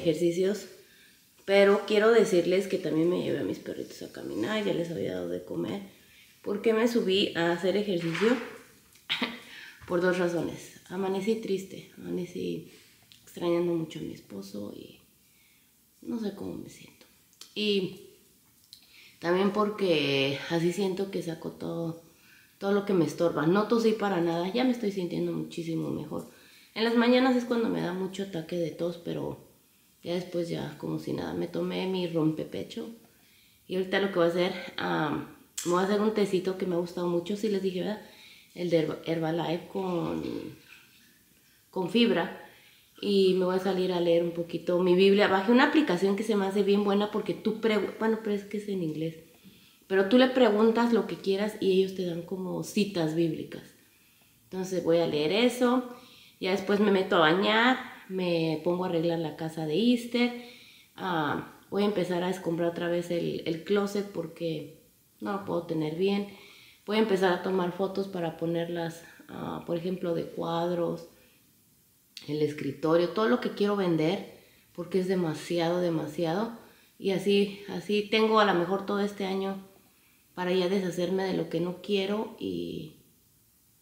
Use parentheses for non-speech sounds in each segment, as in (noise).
ejercicios, pero quiero decirles que también me llevé a mis perritos a caminar, ya les había dado de comer. ¿Por qué me subí a hacer ejercicio? (laughs) Por dos razones. Amanecí triste, amanecí extrañando mucho a mi esposo y no sé cómo me siento. Y también porque así siento que saco todo, todo lo que me estorba. No tosí para nada, ya me estoy sintiendo muchísimo mejor. En las mañanas es cuando me da mucho ataque de tos, pero ya después ya como si nada. Me tomé mi rompepecho y ahorita lo que voy a hacer, me voy a hacer un tecito que me ha gustado mucho, si les dije, ¿verdad? El de Herbalife con, con fibra y me voy a salir a leer un poquito mi Biblia. Bajé una aplicación que se me hace bien buena porque tú, preguntas, bueno, pero es que es en inglés, pero tú le preguntas lo que quieras y ellos te dan como citas bíblicas. Entonces voy a leer eso, ya después me meto a bañar, me pongo a arreglar la casa de Easter, ah, voy a empezar a escombrar otra vez el, el closet porque no lo puedo tener bien. Voy a empezar a tomar fotos para ponerlas, ah, por ejemplo, de cuadros, el escritorio, todo lo que quiero vender, porque es demasiado, demasiado. Y así, así tengo a lo mejor todo este año para ya deshacerme de lo que no quiero y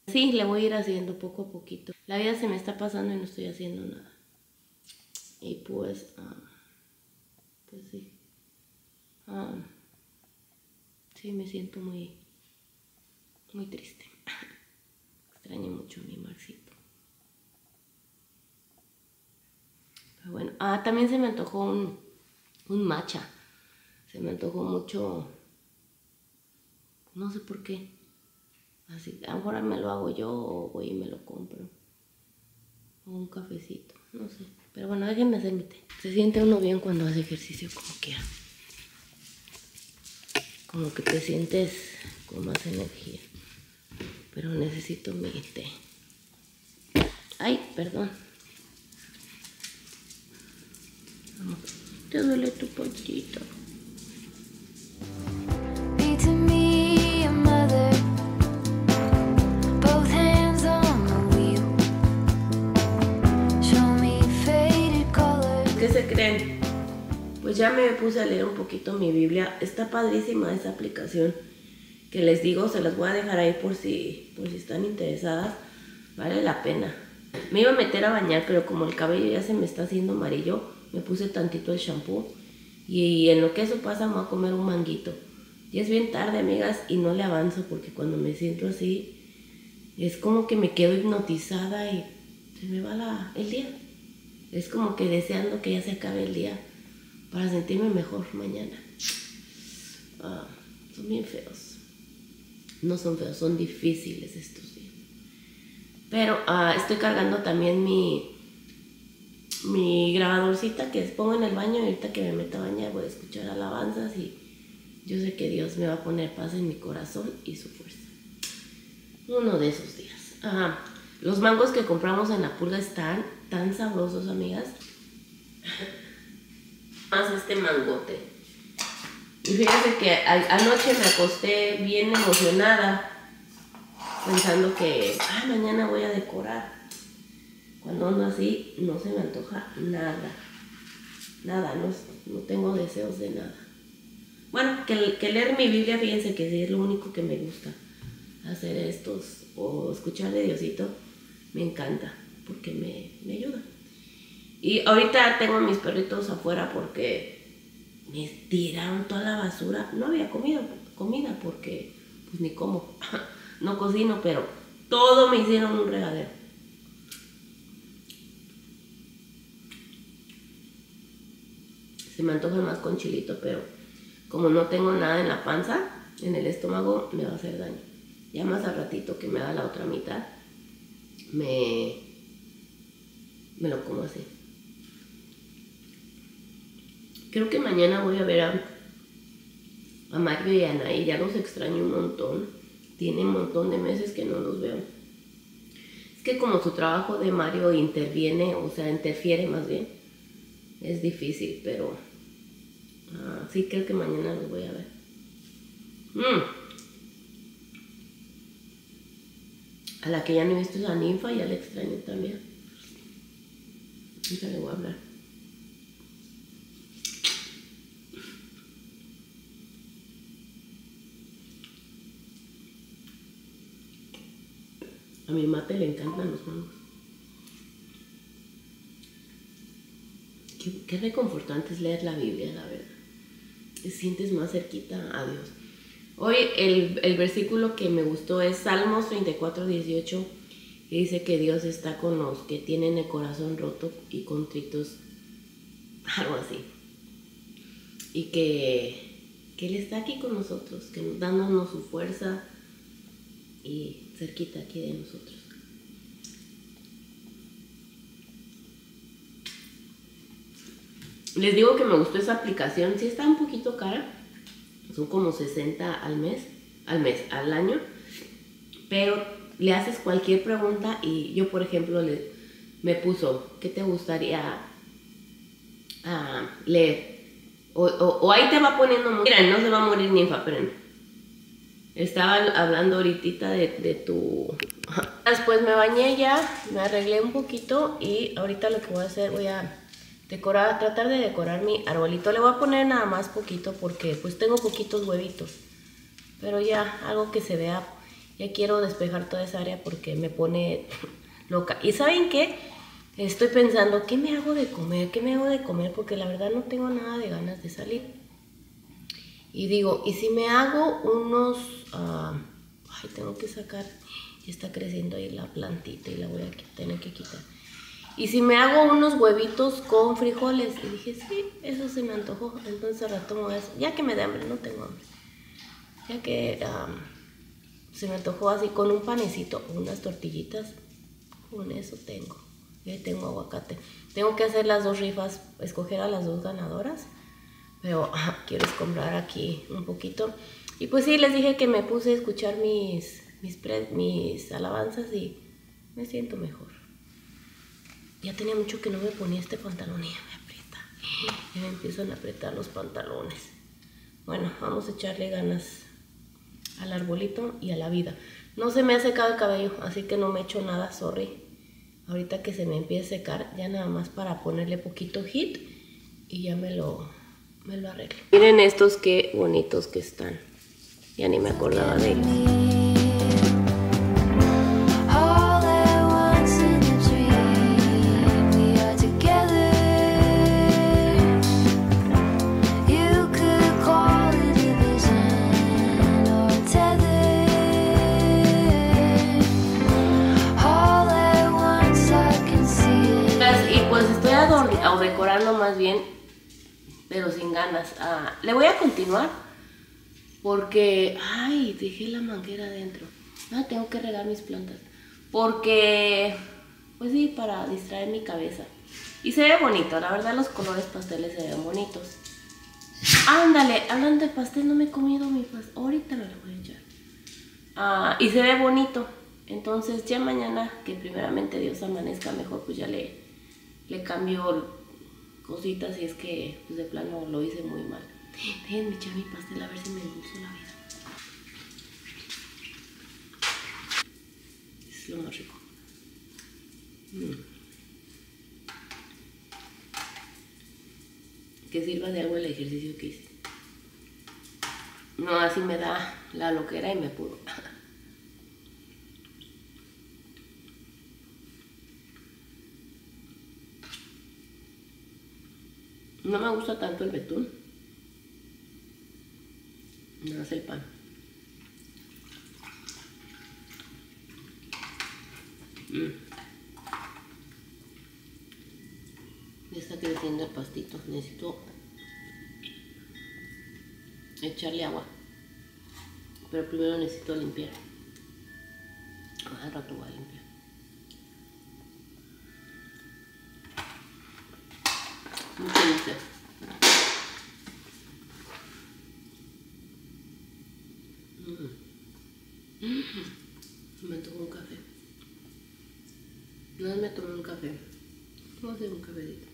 sí, le voy a ir haciendo poco a poquito. La vida se me está pasando y no estoy haciendo nada. Y pues, ah, pues sí. Ah, sí, me siento muy, muy triste. (laughs) Extraño mucho a mi Marcito. bueno, ah, también se me antojó un, un matcha. Se me antojó mucho, no sé por qué. Así, ahora me lo hago yo o voy y me lo compro. Un cafecito, no sé. Pero bueno, déjenme hacer mi té. Se siente uno bien cuando hace ejercicio como quiera. Como que te sientes con más energía. Pero necesito mi té. Ay, perdón. Te duele tu pollito. Ya me puse a leer un poquito mi Biblia. Está padrísima esa aplicación que les digo, se las voy a dejar ahí por si, por si están interesadas. Vale la pena. Me iba a meter a bañar, pero como el cabello ya se me está haciendo amarillo, me puse tantito el shampoo y en lo que eso pasa me voy a comer un manguito. Y es bien tarde, amigas, y no le avanzo porque cuando me siento así es como que me quedo hipnotizada y se me va la, el día. Es como que deseando que ya se acabe el día para sentirme mejor mañana. Ah, son bien feos. No son feos, son difíciles estos días. Pero ah, estoy cargando también mi, mi grabadorcita que pongo en el baño y ahorita que me meto a bañar voy a escuchar alabanzas y yo sé que Dios me va a poner paz en mi corazón y su fuerza. Uno de esos días. Los mangos que compramos en la pulga están tan sabrosos, amigas. (laughs) Más este mangote. Y fíjense que anoche me acosté bien emocionada, pensando que mañana voy a decorar. Cuando ando así, no se me antoja nada. Nada, no, tengo deseos de nada. Bueno, que, que, leer mi Biblia, fíjense que sí es lo único que me gusta. Hacer estos o escuchar de Diosito, me encanta, porque me, me ayuda. Y ahorita tengo mis perritos afuera porque me tiraron toda la basura. No había comido comida porque pues ni como. (laughs) no cocino, pero todo me hicieron un regadero. se me antoja más con chilito, pero como no tengo nada en la panza, en el estómago, me va a hacer daño. Ya más al ratito que me da la otra mitad, me, me lo como así. Creo que mañana voy a ver a, a Mario y a Anaí, ya los extraño un montón. Tiene un montón de meses que no los veo. Es que como su trabajo de Mario interviene, o sea, interfiere más bien, es difícil, pero Ah, sí, creo que mañana los voy a ver. Mm. A la que ya no he visto esa ninfa, ya la extraño también. Ahorita le voy a hablar. A mi mate le encantan los mangos. Qué, qué reconfortante es leer la Biblia, la verdad. Te sientes más cerquita a Dios. Hoy el, el versículo que me gustó es Salmos 34, 18, que dice que Dios está con los que tienen el corazón roto y contritos, algo así. Y que, que Él está aquí con nosotros, que nos, dándonos su fuerza y cerquita aquí de nosotros. Les digo que me gustó esa aplicación, sí está un poquito cara, son como 60 al mes, al mes, al año, pero le haces cualquier pregunta y yo, por ejemplo, le, me puso, ¿qué te gustaría ah, leer? O, ahí te va poniendo, mira, no se va a morir ni esperen. Estaba hablando ahorita de, de tu... Después me bañé ya, me arreglé un poquito y ahorita lo que voy a hacer, voy a decorar, tratar de decorar mi arbolito. Le voy a poner nada más poquito porque pues tengo poquitos huevitos. Pero ya, algo que se vea. Ya quiero despejar toda esa área porque me pone (laughs) loca. ¿Y saben qué? Estoy pensando, ¿qué me hago de comer? ¿Qué me hago de comer? Porque la verdad no tengo nada de ganas de salir. Y digo, ¿y si me hago unos... ah, ay, tengo que sacar... Está creciendo ahí la plantita y la voy a tener que quitar. Y si me hago unos huevitos con frijoles. Y dije, sí, eso se me antojó. Entonces al rato me voy a Ya que me dé hambre, no tengo hambre. Ya que am, se me antojó así con un panecito, unas tortillitas. Con eso tengo. Y ahí tengo aguacate. Tengo que hacer las dos rifas, escoger a las dos ganadoras. Pero ah, quiero comprar aquí un poquito. Y pues sí, les dije que me puse a escuchar mis, mis, alabanzas y me siento mejor. Ya tenía mucho que no me ponía este pantalón y ya me aprieta. Ya me empiezan a apretar los pantalones. Bueno, vamos a echarle ganas al arbolito y a la vida. No se me ha secado el cabello, así que no me he hecho nada, sorry. Ahorita que se me empiece a secar, ya nada más para ponerle poquito hit y ya me lo, me lo arreglo. Miren estos qué bonitos que están. Ya ni me acordaba de ellos. Le voy a continuar porque, ay, dejé la manguera adentro. Ah, tengo que regar mis plantas. Porque, pues sí, para distraer mi cabeza. Y se ve bonito, la verdad los colores pasteles se ven bonitos. Ándale, hablando de pastel, no me he comido mi pastel. Ahorita me lo voy a echar. Ah, y se ve bonito. Entonces ya mañana, que primeramente Dios amanezca mejor, pues ya le, le cambio cositas y es que pues de plano lo hice muy mal. Déjenme echar mi pastel a ver si me endulzo la vida. Es lo más rico. Mm. Que sirva de algo el ejercicio que hice. No, así me da la loquera y me apuro. (laughs) No me gusta tanto el betún. No es el pan. Mm. Ya está creciendo el pastito. Necesito echarle agua. Pero primero necesito limpiar. Al rato voy a limpiar. Mucho dulce. Mm. Me tomó un café. No me tomé un café. Vamos a hacer un cafecito.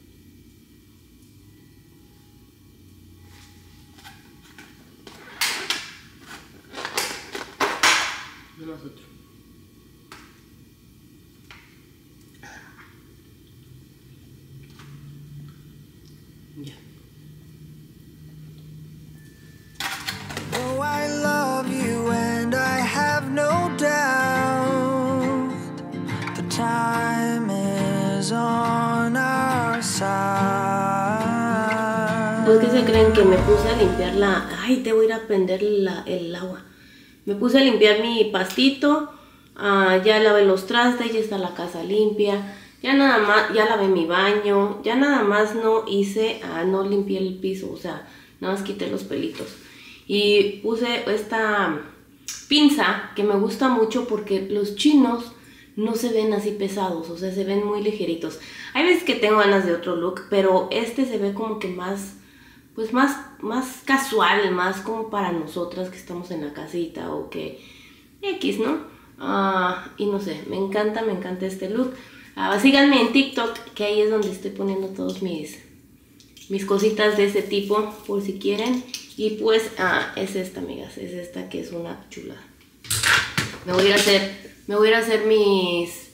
Se creen que me puse a limpiar la... Ay, te voy a ir a prender el agua. Me puse a limpiar mi pastito. ah, ya lavé los trastes, ya está la casa limpia. Ya nada más, ya lavé mi baño. Ya nada más no hice, ah, no limpié el piso. O sea, nada más quité los pelitos. Y puse esta pinza que me gusta mucho porque los chinos no se ven así pesados, o sea, se ven muy ligeritos. Hay veces que tengo ganas de otro look, pero este se ve como que más, pues más, más casual, más como para nosotras que estamos en la casita o que X, ¿no? Ah, y no sé, me encanta, me encanta este look. Ah, síganme en TikTok, que ahí es donde estoy poniendo todos mis, mis cositas de ese tipo, por si quieren. Y pues, ah, es esta, amigas, es esta que es una chula. Me voy a ir a hacer, me voy a ir a hacer mis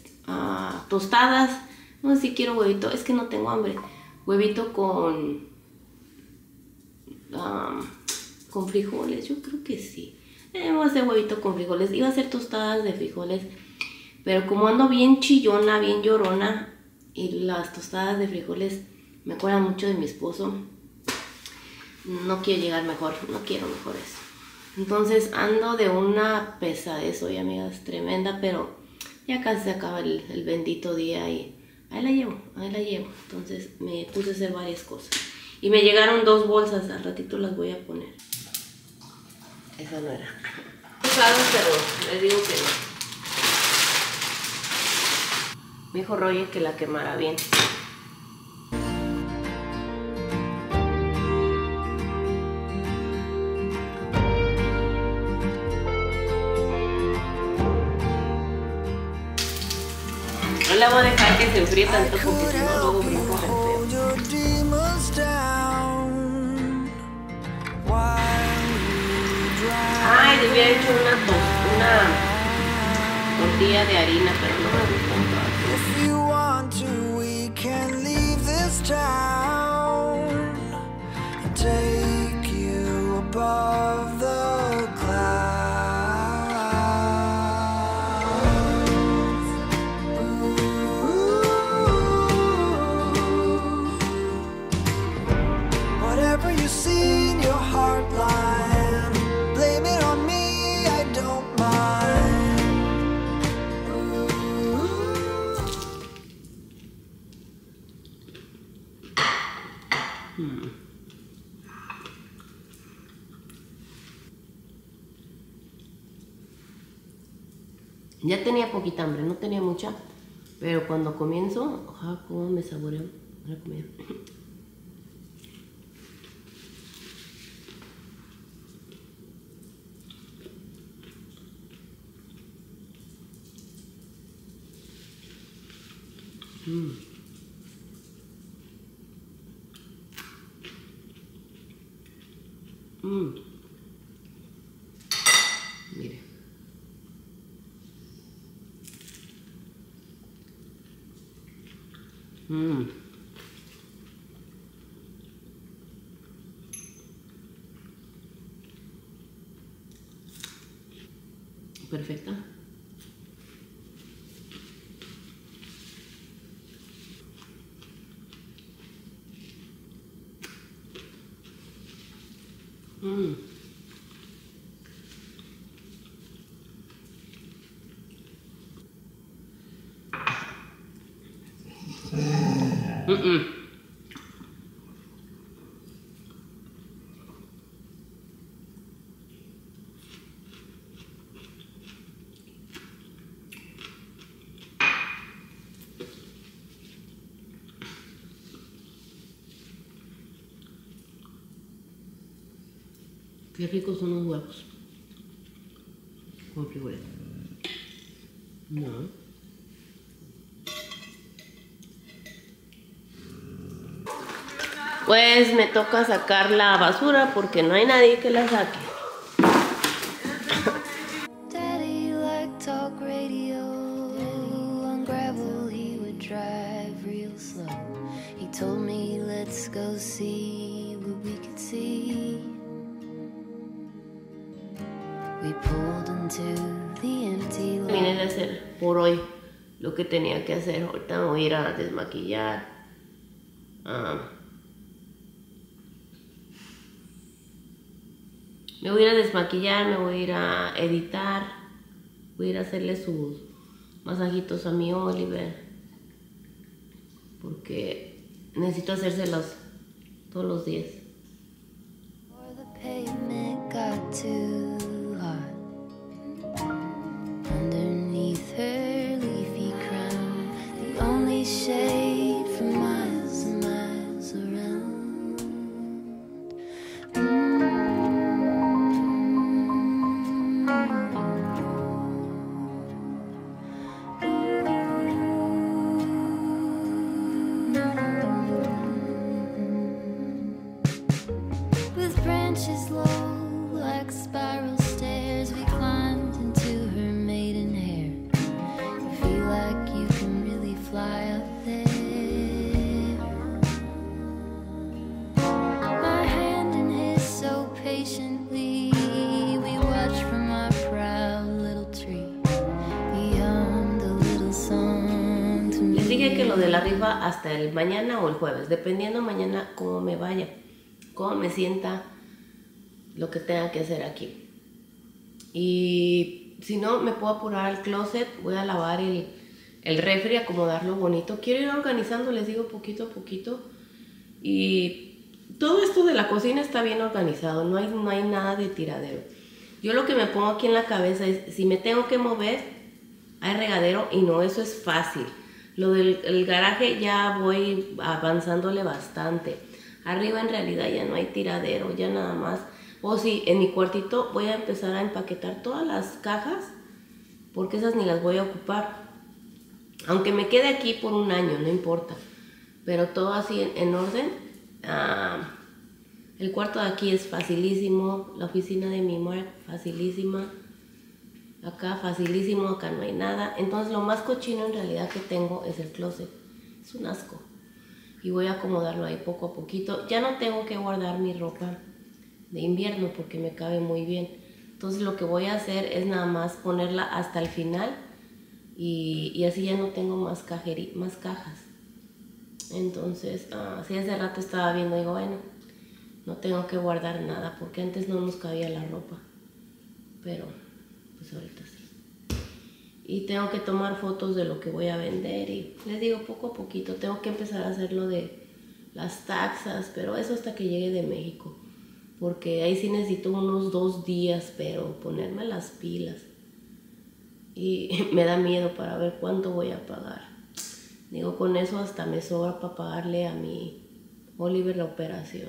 tostadas. No sé si quiero huevito, es que no tengo hambre. Huevito con, ah, con frijoles, yo creo que sí. Eh, a hacer huevito con frijoles. Iba a hacer tostadas de frijoles, pero como ando bien chillona, bien llorona, y las tostadas de frijoles me acuerdan mucho de mi esposo, no quiero llegar mejor, no quiero mejor eso. Entonces ando de una pesadez hoy, amigas, tremenda, pero ya casi se acaba el, el bendito día y ahí la llevo, ahí la llevo. Entonces me puse a hacer varias cosas. Y me llegaron dos bolsas, al ratito las voy a poner. Esa no era. Usadas, pero les digo que no. Me dijo Roger que la quemara bien. No la voy a dejar que se enfríe tanto porque si no Haber hecho una, una tortilla de harina, pero no me gustan todas. Ya tenía poquita hambre, no tenía mucha, pero cuando comienzo, ojalá cómo me saboreo la comida. Mm. Mm. Mm. Perfecta. Mm-mm. Qué ricos son los huevos. Con frijoles. No. Pues me toca sacar la basura porque no hay nadie que la saque. Terminé de hacer por hoy lo que tenía que hacer. Ahorita me voy a ir a desmaquillar. Ah. Me voy a ir a desmaquillar, me voy a ir a editar. Voy a ir a hacerle sus masajitos a mi Oliver. Porque necesito hacérselos todos los días. Rifa hasta el mañana o el jueves, dependiendo mañana cómo me vaya, cómo me sienta, lo que tenga que hacer aquí. Y si no, me puedo apurar al closet, voy a lavar el, el refri, acomodarlo bonito. Quiero ir organizando, les digo, poquito a poquito. Y todo esto de la cocina está bien organizado, no hay, no hay nada de tiradero. Yo lo que me pongo aquí en la cabeza es, si me tengo que mover, hay regadero y no, eso es fácil. Lo del el garaje ya voy avanzándole bastante. Arriba en realidad ya no hay tiradero, ya nada más. O sí, en mi cuartito voy a empezar a empaquetar todas las cajas porque esas ni las voy a ocupar. Aunque me quede aquí por un año, no importa. Pero todo así en, en orden. Ah, el cuarto de aquí es facilísimo. La oficina de mi Mark, facilísima. Acá facilísimo, acá no hay nada. Entonces lo más cochino en realidad que tengo es el closet. Es un asco. Y voy a acomodarlo ahí poco a poquito. Ya no tengo que guardar mi ropa de invierno porque me cabe muy bien. Entonces lo que voy a hacer es nada más ponerla hasta el final y, y así ya no tengo más, cajeri- más cajas. Entonces, ah, así hace rato estaba viendo, digo, bueno, no tengo que guardar nada porque antes no nos cabía la ropa. Pero, pues. Y tengo que tomar fotos de lo que voy a vender y les digo poco a poquito, tengo que empezar a hacer lo de las taxas, pero eso hasta que llegue de México. Porque ahí sí necesito unos dos días, pero ponerme las pilas. Y (laughs) me da miedo para ver cuánto voy a pagar. Digo, con eso hasta me sobra para pagarle a mi Oliver la operación.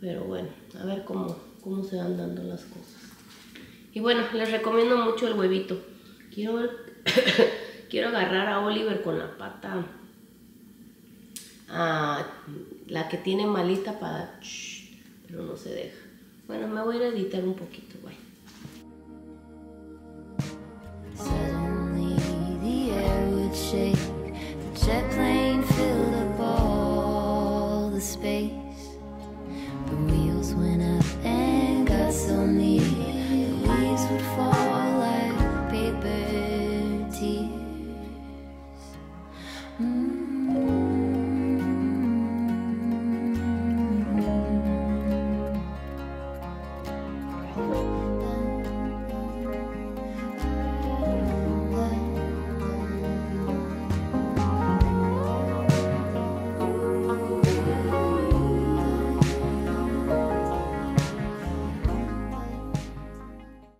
Pero bueno, a ver cómo, cómo se van dando las cosas. Y bueno, les recomiendo mucho el huevito. Quiero, (coughs) quiero agarrar a Oliver con la pata. Ah, la que tiene malita para... Pero no se deja. Bueno, me voy a ir a editar un poquito. Bye. space